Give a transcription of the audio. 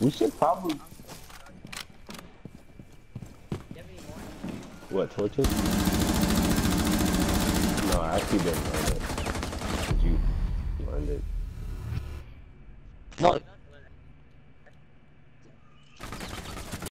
We should probably. What, torches? No, I actually didn't find it. Did you find it? No,